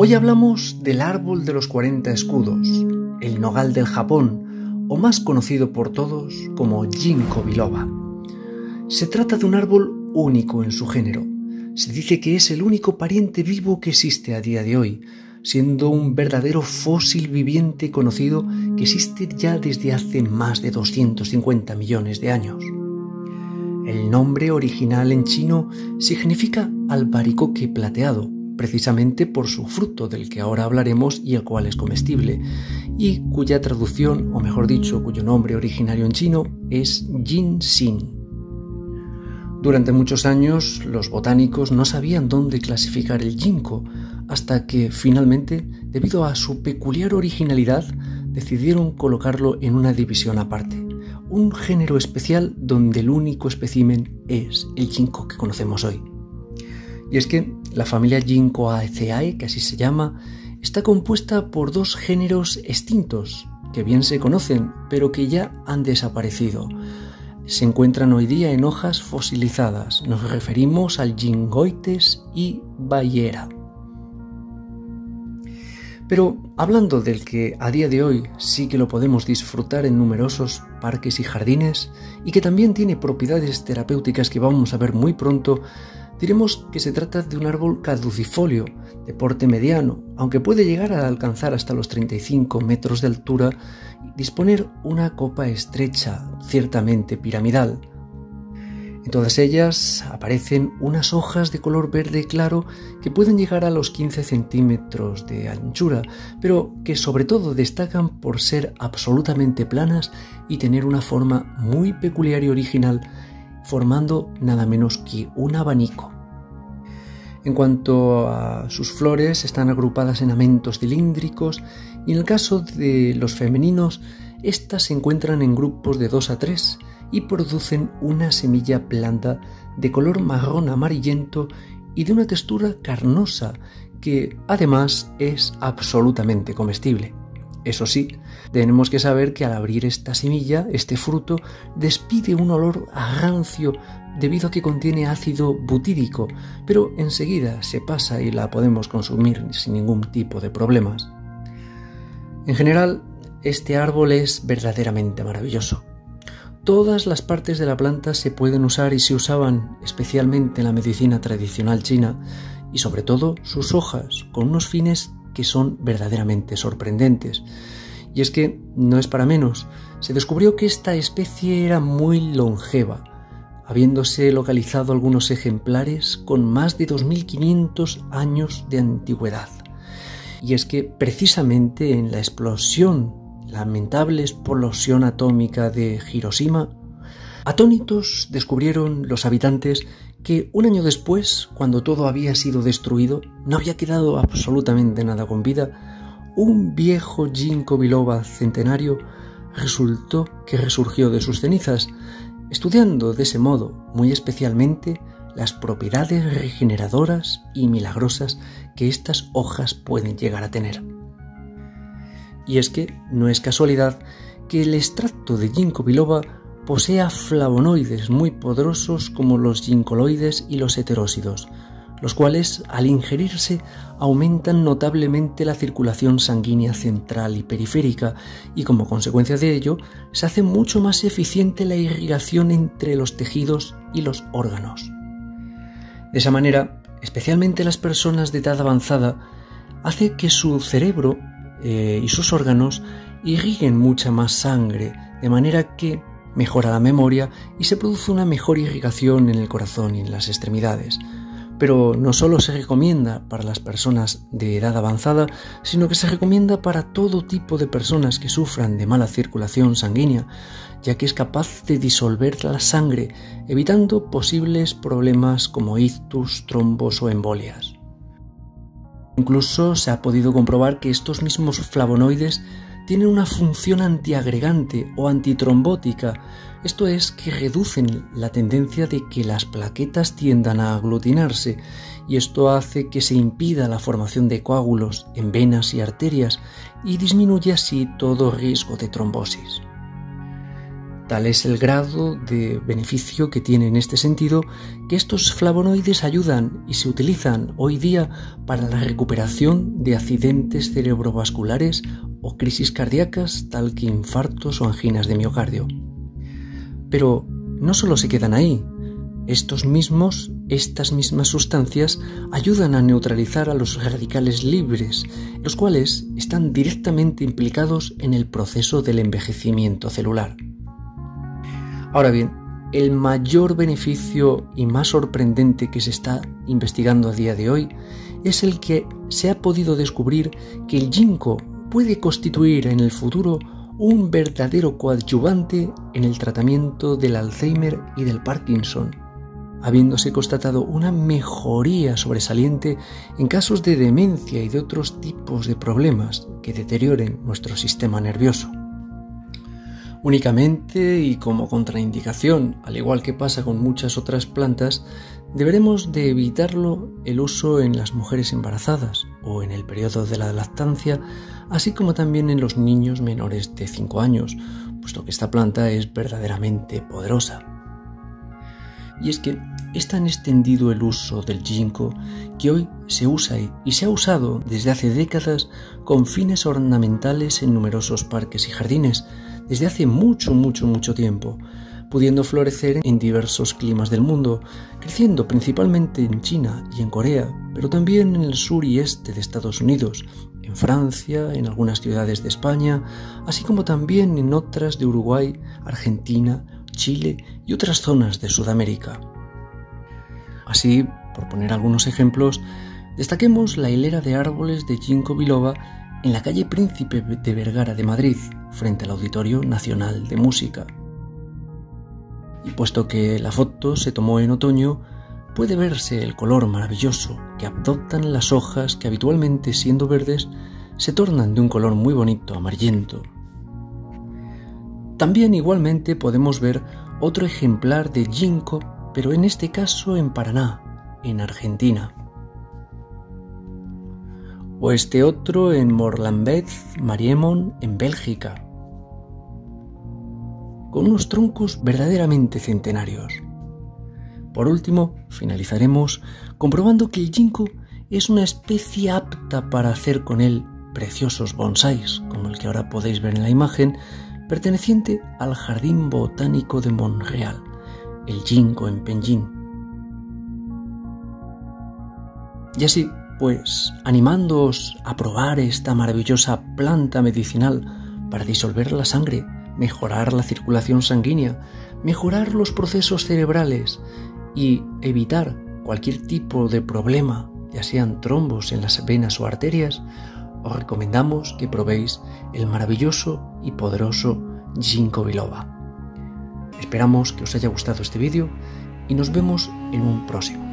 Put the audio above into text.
Hoy hablamos del árbol de los 40 escudos, el nogal del Japón, o más conocido por todos como ginkgo biloba. Se trata de un árbol único en su género. Se dice que es el único pariente vivo que existe a día de hoy, siendo un verdadero fósil viviente conocido que existe ya desde hace más de 250 millones de años. El nombre original en chino significa albaricoque plateado, precisamente por su fruto del que ahora hablaremos y el cual es comestible, y cuya traducción, o mejor dicho, cuyo nombre originario en chino es Xin. Durante muchos años los botánicos no sabían dónde clasificar el ginkgo, hasta que finalmente, debido a su peculiar originalidad, decidieron colocarlo en una división aparte, un género especial donde el único espécimen es el ginkgo que conocemos hoy. Y es que la familia Ginkgoaceae, que así se llama, está compuesta por dos géneros extintos, que bien se conocen, pero que ya han desaparecido. Se encuentran hoy día en hojas fosilizadas. Nos referimos al Gingoites y Bayera. Pero hablando del que a día de hoy sí que lo podemos disfrutar en numerosos parques y jardines y que también tiene propiedades terapéuticas que vamos a ver muy pronto, diremos que se trata de un árbol caducifolio de porte mediano, aunque puede llegar a alcanzar hasta los 35 metros de altura y disponer una copa estrecha, ciertamente piramidal. En todas ellas aparecen unas hojas de color verde claro que pueden llegar a los 15 centímetros de anchura, pero que sobre todo destacan por ser absolutamente planas y tener una forma muy peculiar y original formando nada menos que un abanico. En cuanto a sus flores, están agrupadas en amentos cilíndricos y en el caso de los femeninos, estas se encuentran en grupos de 2 a 3 y producen una semilla blanda de color marrón amarillento y de una textura carnosa que además es absolutamente comestible. Eso sí, tenemos que saber que al abrir esta semilla, este fruto, despide un olor a rancio debido a que contiene ácido butírico, pero enseguida se pasa y la podemos consumir sin ningún tipo de problemas. En general, este árbol es verdaderamente maravilloso. Todas las partes de la planta se pueden usar y se usaban especialmente en la medicina tradicional china y sobre todo sus hojas con unos fines que son verdaderamente sorprendentes. Y es que no es para menos, se descubrió que esta especie era muy longeva, habiéndose localizado algunos ejemplares con más de 2.500 años de antigüedad. Y es que precisamente en la explosión, lamentable explosión atómica de Hiroshima, atónitos descubrieron los habitantes que un año después, cuando todo había sido destruido, no había quedado absolutamente nada con vida, un viejo ginkgo biloba centenario resultó que resurgió de sus cenizas, estudiando de ese modo muy especialmente las propiedades regeneradoras y milagrosas que estas hojas pueden llegar a tener. Y es que no es casualidad que el extracto de ginkgo biloba posea flavonoides muy poderosos como los ginkoloides y los heterósidos, los cuales al ingerirse aumentan notablemente la circulación sanguínea central y periférica y como consecuencia de ello se hace mucho más eficiente la irrigación entre los tejidos y los órganos. De esa manera, especialmente las personas de edad avanzada, hace que su cerebro eh, y sus órganos irriguen mucha más sangre, de manera que mejora la memoria y se produce una mejor irrigación en el corazón y en las extremidades. Pero no solo se recomienda para las personas de edad avanzada, sino que se recomienda para todo tipo de personas que sufran de mala circulación sanguínea, ya que es capaz de disolver la sangre, evitando posibles problemas como ictus, trombos o embolias. Incluso se ha podido comprobar que estos mismos flavonoides tienen una función antiagregante o antitrombótica, esto es que reducen la tendencia de que las plaquetas tiendan a aglutinarse y esto hace que se impida la formación de coágulos en venas y arterias y disminuye así todo riesgo de trombosis. Tal es el grado de beneficio que tiene en este sentido que estos flavonoides ayudan y se utilizan hoy día para la recuperación de accidentes cerebrovasculares crisis cardíacas tal que infartos o anginas de miocardio. Pero no solo se quedan ahí, estos mismos, estas mismas sustancias ayudan a neutralizar a los radicales libres, los cuales están directamente implicados en el proceso del envejecimiento celular. Ahora bien, el mayor beneficio y más sorprendente que se está investigando a día de hoy es el que se ha podido descubrir que el ginkgo puede constituir en el futuro un verdadero coadyuvante en el tratamiento del Alzheimer y del Parkinson, habiéndose constatado una mejoría sobresaliente en casos de demencia y de otros tipos de problemas que deterioren nuestro sistema nervioso. Únicamente y como contraindicación, al igual que pasa con muchas otras plantas, deberemos de evitarlo el uso en las mujeres embarazadas o en el periodo de la lactancia, así como también en los niños menores de 5 años, puesto que esta planta es verdaderamente poderosa. Y es que es tan extendido el uso del ginkgo que hoy se usa y se ha usado desde hace décadas con fines ornamentales en numerosos parques y jardines, desde hace mucho, mucho, mucho tiempo, pudiendo florecer en diversos climas del mundo, creciendo principalmente en China y en Corea, pero también en el sur y este de Estados Unidos, en Francia, en algunas ciudades de España, así como también en otras de Uruguay, Argentina, Chile y otras zonas de Sudamérica. Así, por poner algunos ejemplos, destaquemos la hilera de árboles de ginkgo biloba en la calle Príncipe de Vergara de Madrid, frente al Auditorio Nacional de Música. Puesto que la foto se tomó en otoño, puede verse el color maravilloso que adoptan las hojas que habitualmente siendo verdes se tornan de un color muy bonito amarillento. También igualmente podemos ver otro ejemplar de ginkgo, pero en este caso en Paraná, en Argentina o este otro en Morlanbeth, Mariemon, en Bélgica, con unos troncos verdaderamente centenarios. Por último, finalizaremos comprobando que el ginkgo es una especie apta para hacer con él preciosos bonsáis, como el que ahora podéis ver en la imagen, perteneciente al Jardín Botánico de Montreal, el ginkgo en Penjin. Y así pues animándoos a probar esta maravillosa planta medicinal para disolver la sangre, mejorar la circulación sanguínea, mejorar los procesos cerebrales y evitar cualquier tipo de problema, ya sean trombos en las venas o arterias, os recomendamos que probéis el maravilloso y poderoso Ginkgo biloba. Esperamos que os haya gustado este vídeo y nos vemos en un próximo.